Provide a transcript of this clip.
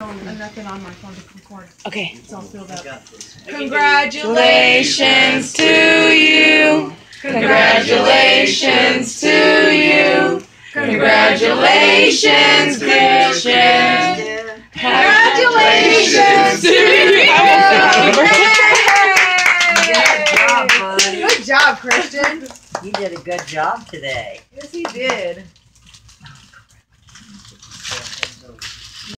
Nothing on my phone to record. Okay. It's all filled up. Congratulations to you. Congratulations to you. Congratulations, Christian. Congratulations to you. Good job, Christian. You did a good job today. Yes, he did.